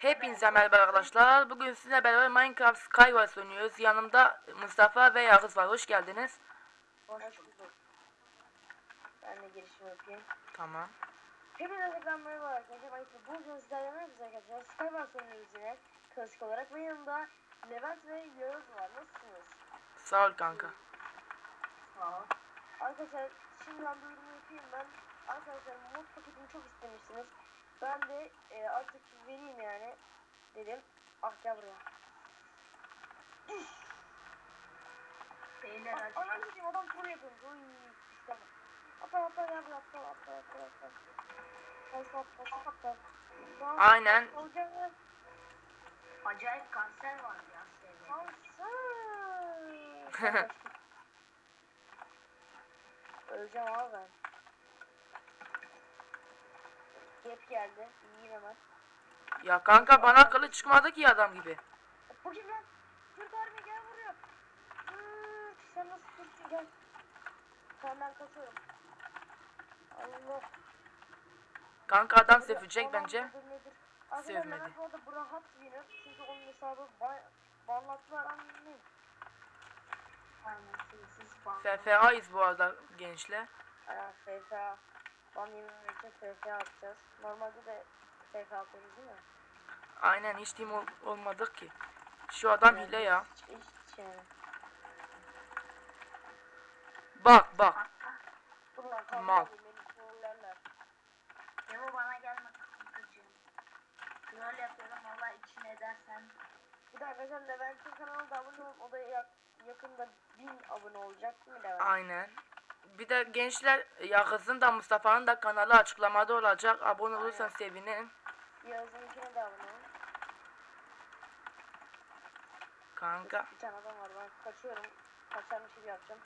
Hepinize merhaba arkadaşlar. Bugün sizinle beraber Minecraft Skywars oynuyoruz. Yanımda Mustafa ve Yağız var. Hoş geldiniz. Hoş bulduk. Ben de girişimi yapayım. Tamam. Hepinize tekrar merhaba arkadaşlar. Ben bugün sizlerle merhaba arkadaşlar. Skywars oynuyoruz yine. Klasik olarak ve yanımda Levent ve Yağız var. Nasılsınız? Sağ ol kanka. Sağ Arkadaşlar şimdiden duyurumu yapayım ben. Arkadaşlar mod paketini çok istemiştiniz. Ben de e, artık vereyim yani. Dedim. Ah gel buraya. Beyler hadi. Anam adam troll yapıyormuş. Oy istemem. Atla atla gel buraya atla atla atla atla. Atla atla atla atla. Aynen. Acayip kanser var ya. Kanser. Öleceğim abi ben. Yep geldi. İyiyim hemen. Ya kanka bana kılıç çıkmadı ki adam gibi. Bu kim lan? Türk harbi gel buraya. Hı, sen nasıl Türksün gel. Ben kaçıyorum. Allah. Kanka adam Adam bence. Arkadaşlar Sevmedi. Levent bu arada Brahat winner. Çünkü onun hesabı ba banlattılar. Aynen siz bak. FFA'yız bu arada gençler. Aa, FFA. Ban yemin için FFA atacağız. Normalde de FFA atıyoruz değil mi? Aynen hiç team ol- olmadık ki. Şu adam Yani hile ya. Hiç, hiç yani. Bak bak. Bunlar Mal. Demo bana gelme kankacığım. Troll yapıyorum valla içine edersen. Bir de arkadaşlar Levent'in kanalına da abone olun. O da yak- yakında 1000 abone olacak değil mi Levent? Aynen. Bir de gençler Yağız'ın da Mustafa'nın da kanalı açıklamada olacak. Abone olursan sevinirim. Yağız'ınkine de abone. Kanka. Bir tane adam var ben kaçıyorum. Kaçarmış gibi yapacağım.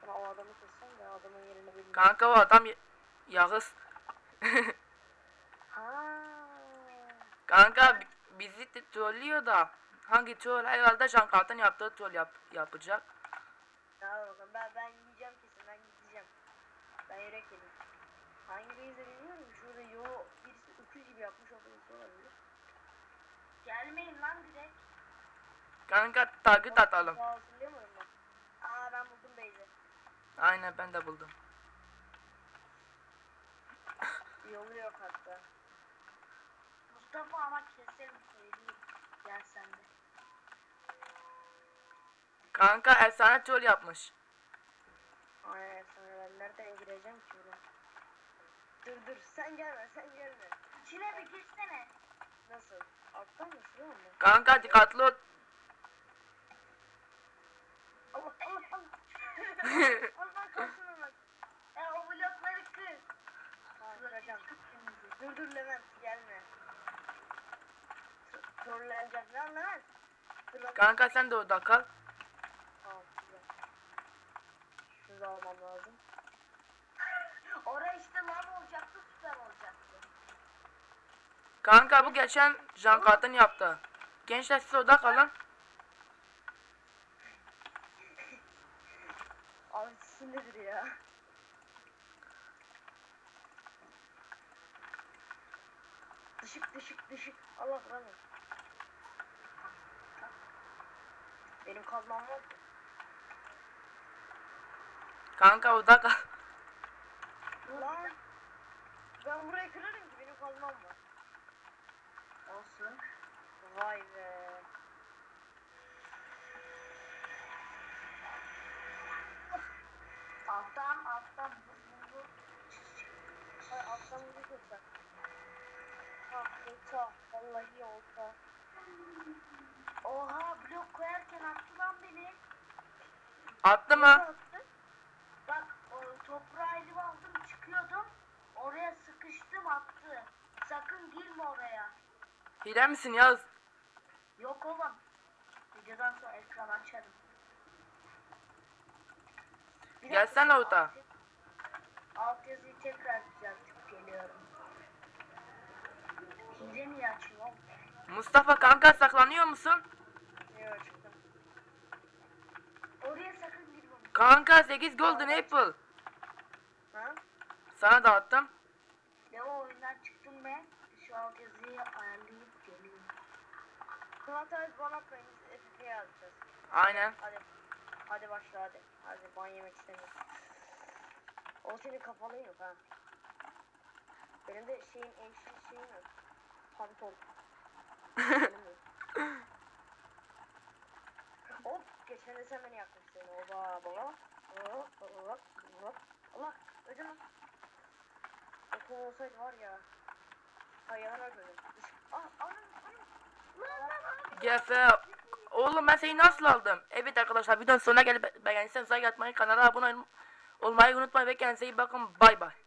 Sonra o adamı kessem de adamın yerini bilmiyorum. Kanka o adam Yağız. Ha. Kanka bi- bizi trollüyor da. Hangi troll? Herhalde Can Kart'ın yaptığı troll yap yapacak. Ya ben, ben yiyeceğim kesin ben gideceğim. Yürek yedim. Hangi beyze bilmiyorum. Şurada yo birisi öküz gibi yapmış o birisi olabilir. Gelmeyin lan direkt. Kanka takip atalım. Hatırlayamıyorum ben. Aa ben buldum beyzi. Aynen ben de buldum. Yolu yok hatta. Mustafa ama keserim söyleyeyim. Gel sen de. Kanka efsane troll yapmış. Aynen sonra ben nereden gireceğim ki buraya? Dur dur sen gelme sen gelme. İçine bir girsene. Nasıl? Alttan mı şuraya mı? Kanka dikkatli ol. Allah Allah Allah. Allah kalsın bak. E o blokları kır. Ha kıracağım. Dur dur Levent gelme. T- Trolleneceğim. Lan Levent. Dur lan. Kanka sen de orada kal. Tamam güzel. Şunu da almam lazım. Oraya işte lan olacaktı süper olacaktı. Kanka bu geçen Can Kart'ın yaptı. Gençler siz orada kalın. Abi su nedir ya? Dışık dışık dışık. Allah rahmet. Benim kazmam yok. Kanka orada kal. Lan. Ben burayı kırarım ki benim kazmam var. Olsun. Vay be. Alttan alttan bu bu bu. Hay alttan bir kırsak. Ah olta. Vallahi olta. Oha blok koyarken attı lan beni. Attı mı? Attı. Bak o toprağı elime aldım çıkıyordum. Oraya sıkıştım attı. Sakın girme oraya. Hile misin Yağız? Yok oğlum. Videodan sonra ekran açarım. Bir Gelsene orada. Alt yazıyı tekrar düzeltip geliyorum. Hile niye açıyor? Mustafa kanka saklanıyor musun? Yok çıktım. Oraya sakın girme. Kanka 8 golden apple. Ha? Sana da oyundan çıktım ben. Şu alt yazıyı ayarlayıp geliyorum. Kıvantaj bana atmayın. FF'ye yazacağız. Aynen. Hadi. Hadi başla hadi. Hadi ban yemek istemiyorum. O senin kafalın yok ha. Benim de şeyin eşi şeyim yok. Pantol. Hop geçen de sen beni yakmıştın. Oba baba. Hop hop hop. Allah ödüm Okul olsaydı var ya. Gefe. Oğlum ben seni nasıl aldım? Evet arkadaşlar videonun sonuna gelip beğendiyseniz like atmayı, kanala abone olmayı unutmayın ve kendinize iyi bakın. Bay bay.